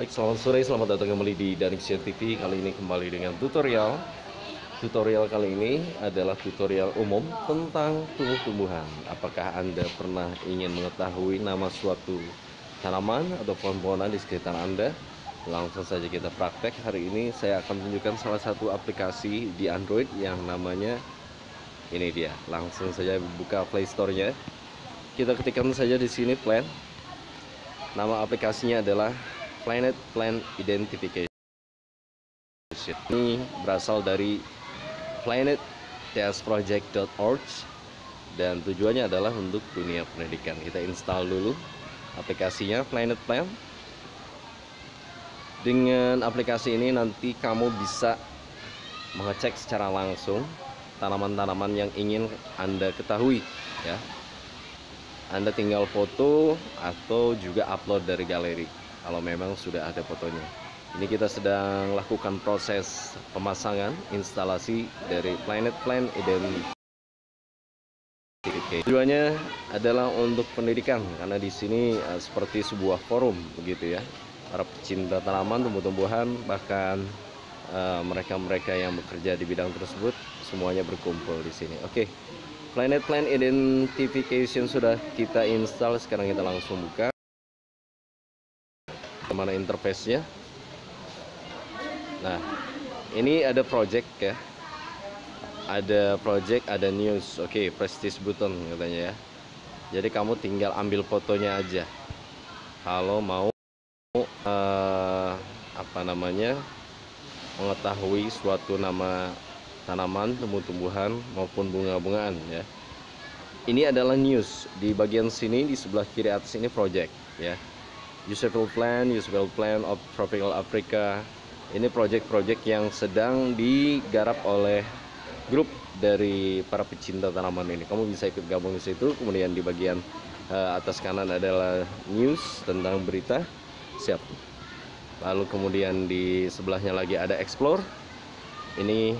Baik, selamat sore, selamat datang kembali di Daniksia TV Kali ini kembali dengan tutorial. Tutorial kali ini adalah tutorial umum tentang tumbuh-tumbuhan. Apakah Anda pernah ingin mengetahui nama suatu tanaman atau pohon-pohonan di sekitar Anda? Langsung saja kita praktek. Hari ini saya akan tunjukkan salah satu aplikasi di Android yang namanya Ini dia, langsung saja buka Play Store-nya. Kita ketikkan saja di sini Plant Nama aplikasinya adalah Planet Plant Identification. Ini berasal dari planet-project.org dan tujuannya adalah untuk dunia pendidikan. Kita install dulu aplikasinya Planet Plant. Dengan aplikasi ini nanti kamu bisa mengecek secara langsung tanaman-tanaman yang ingin Anda ketahui ya. Anda tinggal foto atau juga upload dari galeri kalau memang sudah ada fotonya. Ini kita sedang lakukan proses pemasangan instalasi dari Planet Plan Identity. Tujuannya adalah untuk pendidikan karena di sini uh, seperti sebuah forum begitu ya. Para pecinta tanaman, tumbuh-tumbuhan, bahkan eh, mereka-mereka uh, yang bekerja di bidang tersebut semuanya berkumpul di sini. Oke. Okay. Planet Plan Identification sudah kita install, sekarang kita langsung buka. Mana interface-nya? Nah, ini ada project ya. Ada project, ada news. Oke, okay, press this button katanya ya. Jadi kamu tinggal ambil fotonya aja. Kalau mau uh, apa namanya? mengetahui suatu nama tanaman, tumbuh-tumbuhan maupun bunga-bungaan ya. Ini adalah news di bagian sini di sebelah kiri atas ini project ya. Useful Plan, Useful Plan of Tropical Africa. Ini project-project yang sedang digarap oleh grup dari para pecinta tanaman ini. Kamu bisa ikut gabung di situ. Kemudian di bagian uh, atas kanan adalah news tentang berita. Siap. Lalu kemudian di sebelahnya lagi ada explore. Ini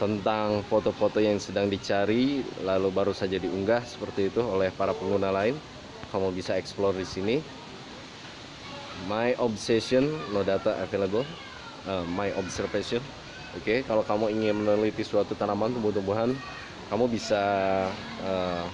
tentang foto-foto yang sedang dicari lalu baru saja diunggah seperti itu oleh para pengguna lain kamu bisa explore di sini my obsession no data available uh, my observation oke okay, kalau kamu ingin meneliti suatu tanaman tumbuh-tumbuhan kamu bisa uh,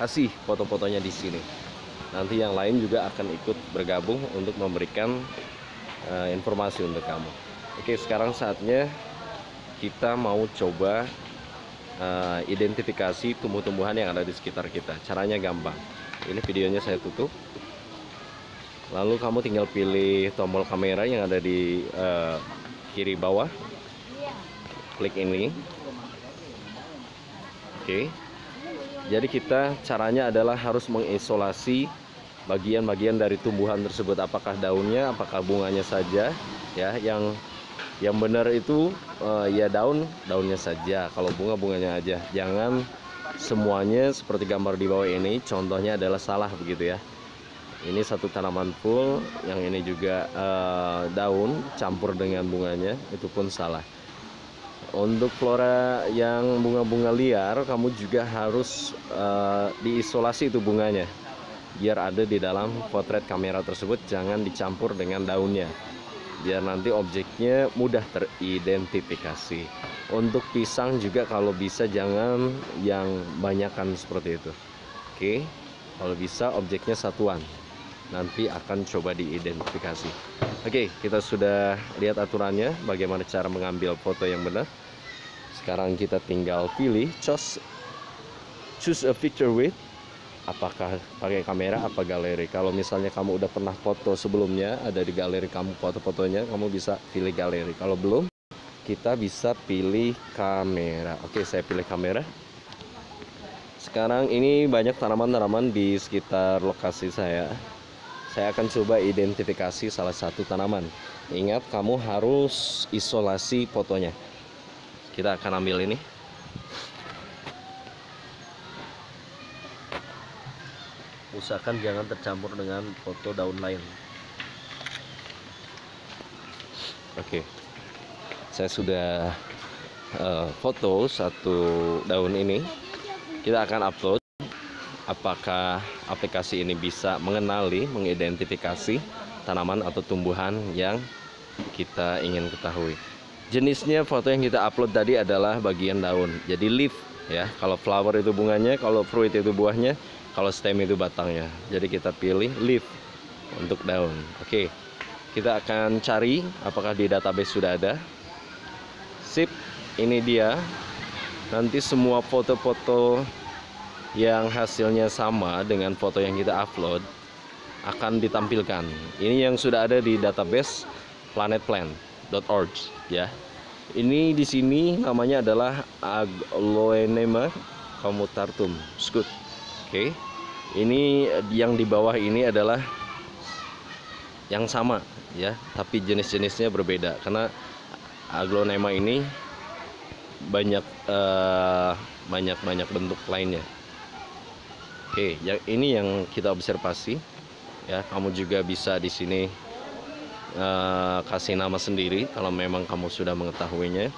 kasih foto-fotonya di sini nanti yang lain juga akan ikut bergabung untuk memberikan uh, informasi untuk kamu oke okay, sekarang saatnya kita mau coba uh, identifikasi tumbuh-tumbuhan yang ada di sekitar kita. Caranya gampang. Ini videonya saya tutup. Lalu kamu tinggal pilih tombol kamera yang ada di uh, kiri bawah. Klik ini. Oke. Jadi kita caranya adalah harus mengisolasi bagian-bagian dari tumbuhan tersebut apakah daunnya, apakah bunganya saja ya yang yang benar itu uh, ya daun daunnya saja kalau bunga bunganya aja jangan semuanya seperti gambar di bawah ini contohnya adalah salah begitu ya ini satu tanaman full yang ini juga uh, daun campur dengan bunganya itu pun salah. Untuk flora yang bunga-bunga liar kamu juga harus uh, diisolasi itu bunganya. Biar ada di dalam potret kamera tersebut jangan dicampur dengan daunnya. Biar nanti objeknya mudah teridentifikasi. Untuk pisang juga kalau bisa jangan yang banyakkan seperti itu. Oke kalau bisa objeknya satuan nanti akan coba diidentifikasi. Oke kita sudah lihat aturannya bagaimana cara mengambil foto yang benar. Sekarang kita tinggal pilih choose choose a picture with apakah pakai kamera apa galeri. Kalau misalnya kamu udah pernah foto sebelumnya ada di galeri kamu foto-fotonya kamu bisa pilih galeri. Kalau belum kita bisa pilih kamera. Oke saya pilih kamera. Sekarang ini banyak tanaman-tanaman di sekitar lokasi saya saya akan coba identifikasi salah satu tanaman. Ingat kamu harus isolasi fotonya. Kita akan ambil ini. Usahakan jangan tercampur dengan foto daun lain. Oke. Saya sudah uh, foto satu daun ini. Kita akan upload apakah aplikasi ini bisa mengenali, mengidentifikasi tanaman atau tumbuhan yang kita ingin ketahui. Jenisnya foto yang kita upload tadi adalah bagian daun. Jadi leaf ya. Kalau flower itu bunganya, kalau fruit itu buahnya, kalau stem itu batangnya. Jadi kita pilih leaf untuk daun. Oke. Kita akan cari apakah di database sudah ada. Sip. Ini dia. Nanti semua foto-foto yang hasilnya sama dengan foto yang kita upload akan ditampilkan. Ini yang sudah ada di database planetplan.org ya. Ini di sini namanya adalah Agloenema commutatum skut. Oke. Ini yang di bawah ini adalah yang sama ya, tapi jenis-jenisnya berbeda karena aglonema ini banyak uh, banyak banyak bentuk lainnya. Oke, yang ini yang kita observasi. Ya. Kamu juga bisa di sini uh, kasih nama sendiri kalau memang kamu sudah mengetahuinya.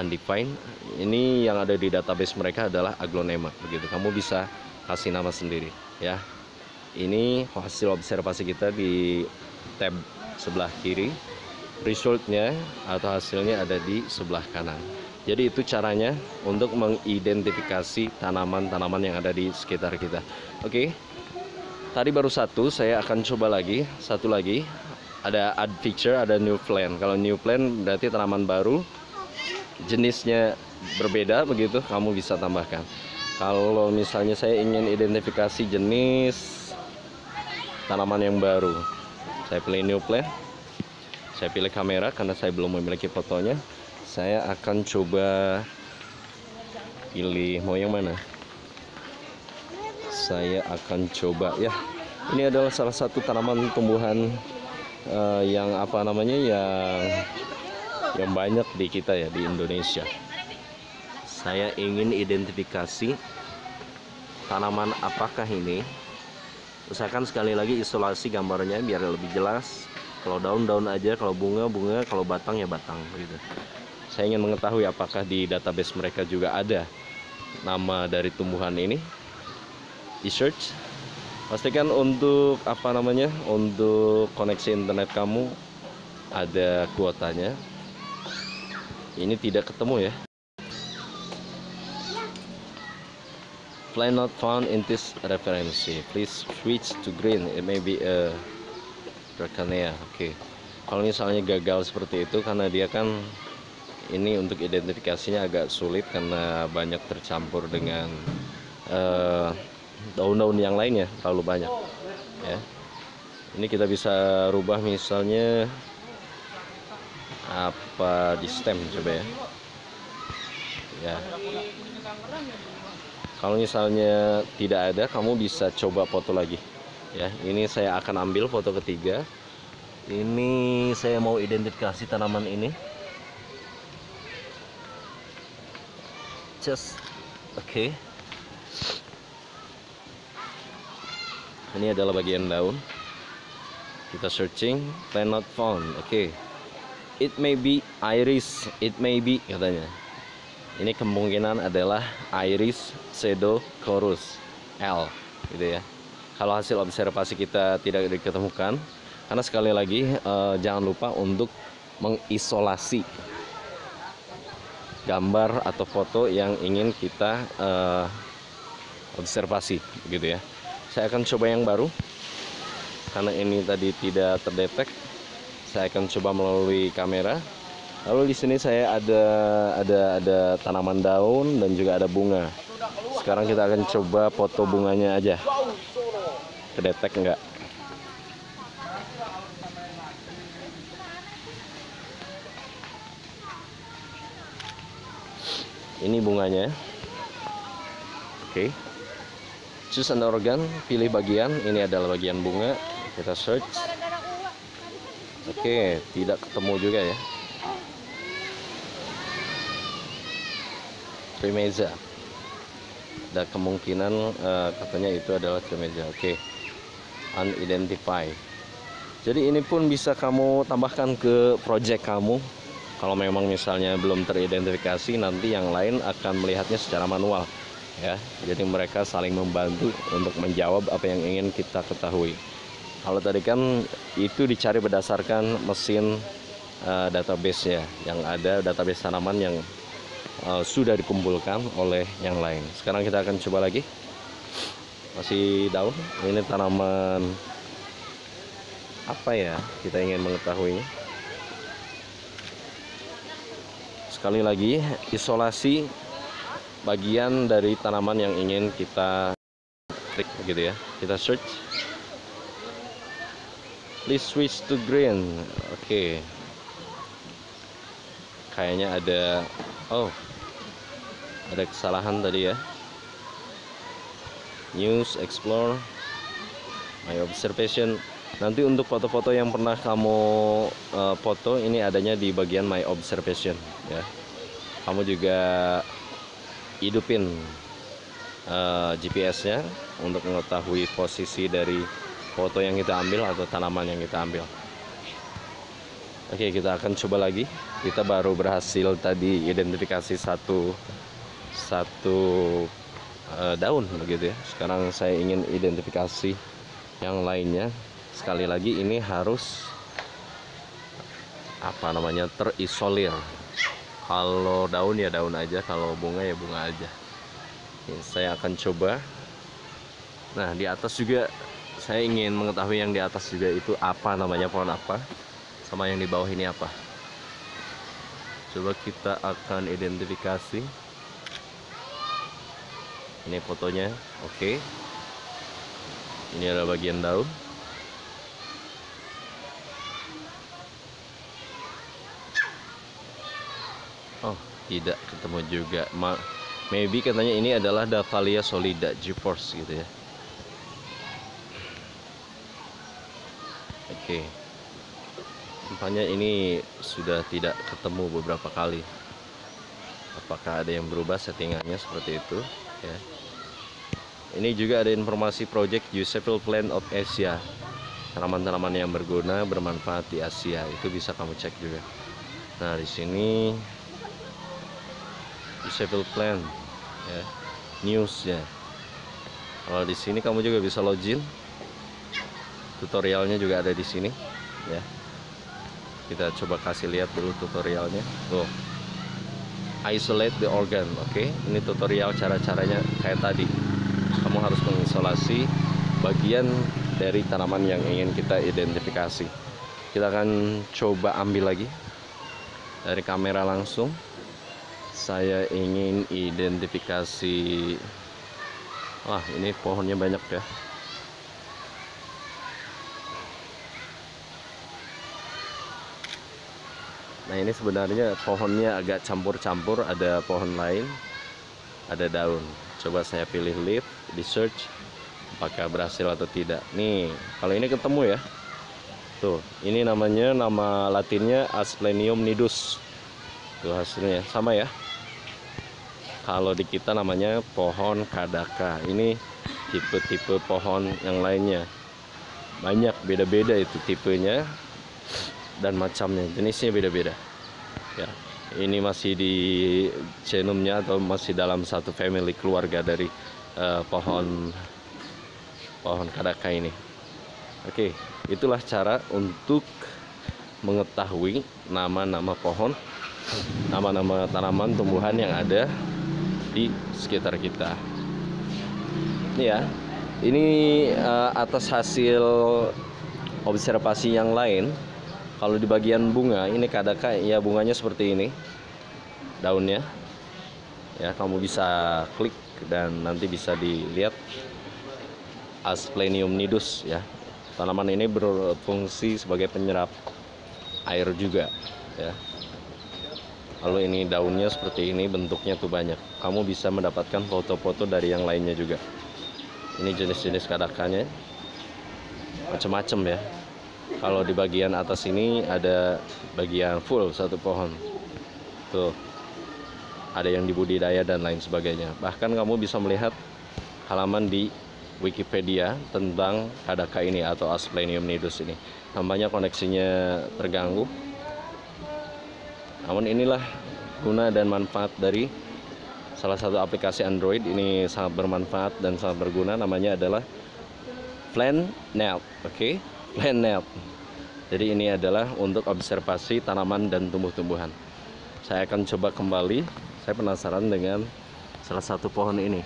Undefined ini yang ada di database mereka adalah aglonema begitu. Kamu bisa kasih nama sendiri ya. Ini hasil observasi kita di tab sebelah kiri. Resultnya atau hasilnya ada di sebelah kanan jadi itu caranya untuk mengidentifikasi tanaman-tanaman yang ada di sekitar kita oke tadi baru satu saya akan coba lagi satu lagi ada add feature, ada new plan. Kalau new plan berarti tanaman baru, jenisnya berbeda begitu, kamu bisa tambahkan. Kalau misalnya saya ingin identifikasi jenis tanaman yang baru, saya pilih new plan. Saya pilih kamera karena saya belum memiliki fotonya. Saya akan coba pilih mau yang mana? Saya akan coba ya. Ini adalah salah satu tanaman tumbuhan uh, yang apa namanya yang yang banyak di kita ya di Indonesia. Saya ingin identifikasi tanaman apakah ini. Usahakan sekali lagi isolasi gambarnya biar lebih jelas. Kalau daun-daun aja, kalau bunga-bunga, kalau batang ya batang gitu. Saya ingin mengetahui apakah di database mereka juga ada nama dari tumbuhan ini. Di search pastikan untuk apa namanya untuk koneksi internet kamu ada kuotanya. Ini tidak ketemu ya. Fly not found in this reference. Please switch to green. It may be a oke. Okay. kalau misalnya gagal seperti itu karena dia kan ini untuk identifikasinya agak sulit karena banyak tercampur dengan uh, daun-daun yang lainnya terlalu banyak ya. Ini kita bisa rubah misalnya apa di stem coba ya. Ya. Kalau misalnya tidak ada kamu bisa coba foto lagi ya. Ini saya akan ambil foto ketiga. Ini saya mau identifikasi tanaman ini just oke okay. ini adalah bagian daun kita searching plant not found oke okay. it may be iris it may be katanya ini kemungkinan adalah iris pseudochorus L gitu ya kalau hasil observasi kita tidak diketemukan karena sekali lagi eh, jangan lupa untuk mengisolasi gambar atau foto yang ingin kita eh, observasi gitu ya. Saya akan coba yang baru. Karena ini tadi tidak terdetek saya akan coba melalui kamera. Lalu di sini saya ada ada ada tanaman daun dan juga ada bunga. Sekarang kita akan coba foto bunganya aja. Terdetek enggak ini bunganya. Oke. Okay choose an organ pilih bagian. Ini adalah bagian bunga. Kita search. Oke tidak ketemu juga ya. Tremeza. Ada kemungkinan uh, katanya itu adalah Tremeza. Oke. Unidentified. Jadi ini pun bisa kamu tambahkan ke project kamu kalau memang misalnya belum teridentifikasi nanti yang lain akan melihatnya secara manual ya. Jadi mereka saling membantu untuk menjawab apa yang ingin kita ketahui. Kalau tadi kan itu dicari berdasarkan mesin uh, database ya yang ada database tanaman yang uh, sudah dikumpulkan oleh yang lain. Sekarang kita akan coba lagi. Masih daun? Ini tanaman apa ya kita ingin mengetahuinya sekali lagi isolasi bagian dari tanaman yang ingin kita klik gitu ya. Kita search. Please switch to green. Oke. Okay. kayaknya ada oh ada kesalahan tadi ya. News explore. My observation nanti untuk foto-foto yang pernah kamu uh, foto ini adanya di bagian my observation ya kamu juga hidupin uh, eh, GPS-nya untuk mengetahui posisi dari foto yang kita ambil atau tanaman yang kita ambil. Oke, kita akan coba lagi. Kita baru berhasil tadi identifikasi satu satu uh, daun begitu ya. Sekarang saya ingin identifikasi yang lainnya. Sekali lagi ini harus apa namanya terisolir. Kalau daun ya daun aja kalau bunga ya bunga aja. Ini saya akan coba. Nah di atas juga saya ingin mengetahui yang di atas juga itu apa namanya pohon apa sama yang di bawah ini apa. Coba kita akan identifikasi. Ini fotonya oke. Ini adalah bagian daun Oh, tidak ketemu juga. Ma maybe katanya ini adalah Davalia solida GeForce gitu ya. Oke. Okay. Tampaknya ini sudah tidak ketemu beberapa kali. Apakah ada yang berubah settingannya seperti itu ya. Ini juga ada informasi project Useful Plant of Asia. Tanaman-tanaman yang berguna bermanfaat di Asia itu bisa kamu cek juga. Nah, di sini disable plan ya. News ya. Kalau di sini kamu juga bisa login. Tutorialnya juga ada di sini ya. Kita coba kasih lihat dulu tutorialnya. Tuh. Isolate the organ oke? Okay? ini tutorial cara-caranya kayak tadi. Kamu harus mengisolasi bagian dari tanaman yang ingin kita identifikasi. Kita akan coba ambil lagi dari kamera langsung saya ingin identifikasi wah ini pohonnya banyak ya. Nah ini sebenarnya pohonnya agak campur-campur ada pohon lain ada daun. Coba saya pilih leaf di search apakah berhasil atau tidak. Nih kalau ini ketemu ya. Tuh ini namanya nama latinnya Asplenium nidus. Tuh hasilnya sama ya kalau di kita namanya pohon kadaka. Ini tipe-tipe pohon yang lainnya. Banyak beda-beda itu tipenya dan macamnya. Jenisnya beda-beda. Ya ini masih di genumnya atau masih dalam satu family keluarga dari uh, pohon pohon kadaka ini. Oke itulah cara untuk mengetahui nama-nama pohon nama-nama tanaman tumbuhan yang ada di sekitar kita. Ya ini uh, atas hasil observasi yang lain kalau di bagian bunga ini kadaka ya bunganya seperti ini daunnya. Ya kamu bisa klik dan nanti bisa dilihat Asplenium nidus ya. Tanaman ini berfungsi sebagai penyerap air juga ya lalu ini daunnya seperti ini bentuknya tuh banyak. Kamu bisa mendapatkan foto-foto dari yang lainnya juga. Ini jenis-jenis kadakanya macam-macam ya. Kalau di bagian atas ini ada bagian full satu pohon. Tuh. Ada yang dibudidaya dan lain sebagainya. Bahkan kamu bisa melihat halaman di Wikipedia tentang kadaka ini atau Asplenium nidus ini. Nampaknya koneksinya terganggu namun inilah guna dan manfaat dari salah satu aplikasi Android. Ini sangat bermanfaat dan sangat berguna. Namanya adalah PlanNet oke? Okay? PlanNet jadi ini adalah untuk observasi tanaman dan tumbuh-tumbuhan. Saya akan coba kembali. Saya penasaran dengan salah satu pohon ini.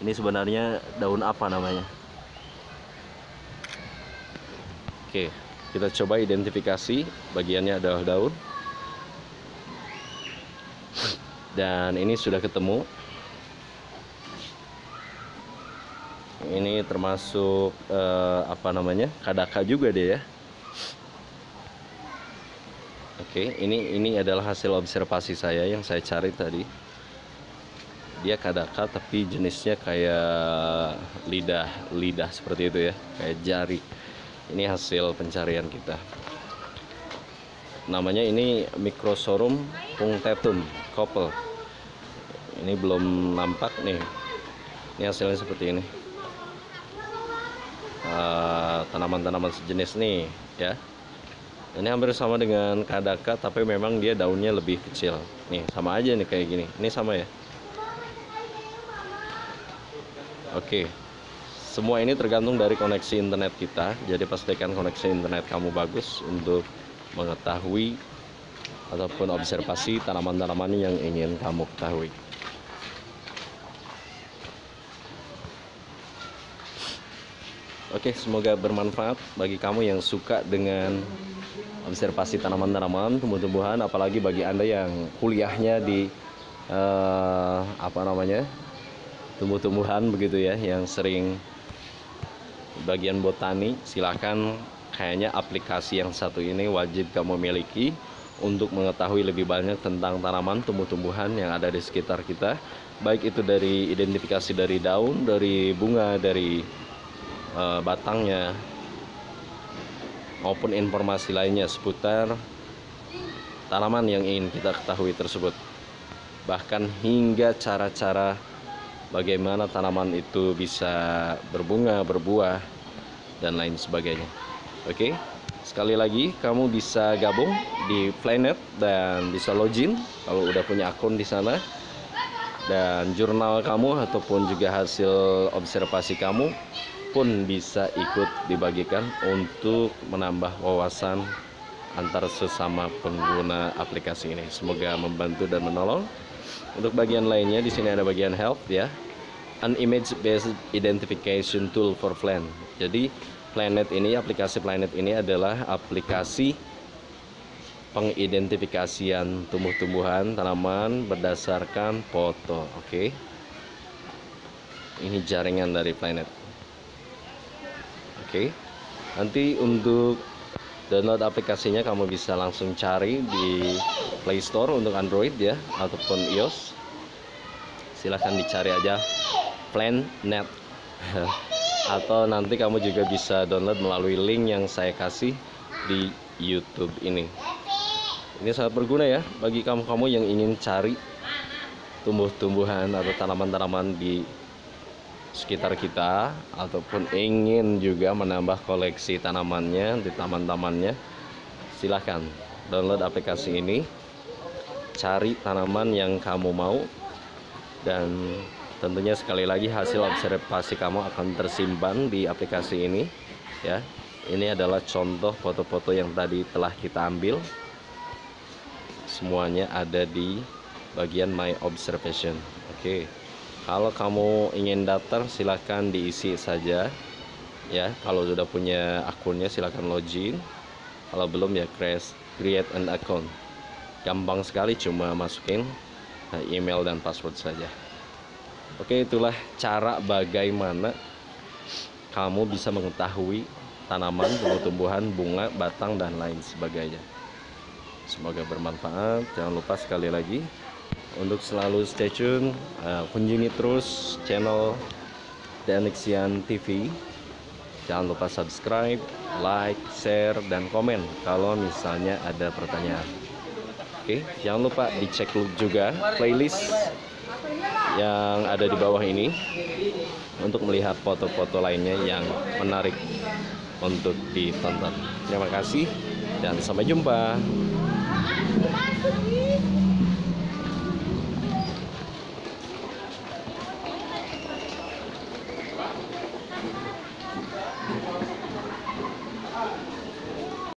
Ini sebenarnya daun apa namanya? Oke kita coba identifikasi. Bagiannya adalah daun dan ini sudah ketemu. Ini termasuk eh, apa namanya kadaka juga deh ya. Oke ini ini adalah hasil observasi saya yang saya cari tadi. Dia kadaka tapi jenisnya kayak lidah lidah seperti itu ya kayak jari. Ini hasil pencarian kita namanya ini Microsorum punctatum couple. Ini belum nampak nih. Ini hasilnya seperti ini. Ah, tanaman-tanaman uh, sejenis nih ya. Ini hampir sama dengan kadaka tapi memang dia daunnya lebih kecil. Nih sama aja nih kayak gini. Ini sama ya? Oke. Semua ini tergantung dari koneksi internet kita. Jadi pastikan koneksi internet kamu bagus untuk mengetahui ataupun observasi tanaman-tanaman yang ingin kamu ketahui. Oke, semoga bermanfaat bagi kamu yang suka dengan observasi tanaman-tanaman, tumbuh-tumbuhan, apalagi bagi anda yang kuliahnya di uh, apa namanya tumbuh-tumbuhan begitu ya, yang sering bagian botani, silakan kayaknya aplikasi yang satu ini wajib kamu miliki untuk mengetahui lebih banyak tentang tanaman tumbuh-tumbuhan yang ada di sekitar kita baik itu dari identifikasi dari daun, dari bunga, dari uh, batangnya maupun informasi lainnya seputar tanaman yang ingin kita ketahui tersebut. Bahkan hingga cara-cara bagaimana tanaman itu bisa berbunga, berbuah dan lain sebagainya Oke, sekali lagi kamu bisa gabung di Planet dan bisa login kalau udah punya akun di sana. Dan jurnal kamu ataupun juga hasil observasi kamu pun bisa ikut dibagikan untuk menambah wawasan antar sesama pengguna aplikasi ini. Semoga membantu dan menolong. Untuk bagian lainnya di sini ada bagian help ya. An image based identification tool for plant. Jadi Planet ini, aplikasi Planet ini adalah aplikasi pengidentifikasian tumbuh-tumbuhan, tanaman berdasarkan foto. Oke. Okay? Ini jaringan dari Planet. Oke. Okay? Nanti untuk download aplikasinya kamu bisa langsung cari di Play Store untuk Android ya ataupun iOS. Silahkan dicari aja Planet. atau nanti kamu juga bisa download melalui link yang saya kasih di YouTube ini. Ini sangat berguna ya bagi kamu-kamu yang ingin cari tumbuh-tumbuhan atau tanaman-tanaman di sekitar kita ataupun ingin juga menambah koleksi tanamannya di taman-tamannya. Silahkan download aplikasi ini, cari tanaman yang kamu mau dan tentunya sekali lagi hasil observasi kamu akan tersimpan di aplikasi ini ya. Ini adalah contoh foto-foto yang tadi telah kita ambil. Semuanya ada di bagian my observation. Oke. Kalau kamu ingin daftar silahkan diisi saja ya. Kalau sudah punya akunnya silahkan login. Kalau belum ya create create an account. Gampang sekali cuma masukin eh, email dan password saja Oke, itulah cara bagaimana kamu bisa mengetahui tanaman, tumbuh-tumbuhan, bunga, batang, dan lain sebagainya. Semoga bermanfaat. Jangan lupa sekali lagi untuk selalu stay tune, uh, kunjungi terus channel Danixian TV. Jangan lupa subscribe, like, share, dan komen kalau misalnya ada pertanyaan. Oke, jangan lupa dicek juga playlist yang ada di bawah ini untuk melihat foto-foto lainnya yang menarik untuk ditonton. Terima kasih dan sampai jumpa.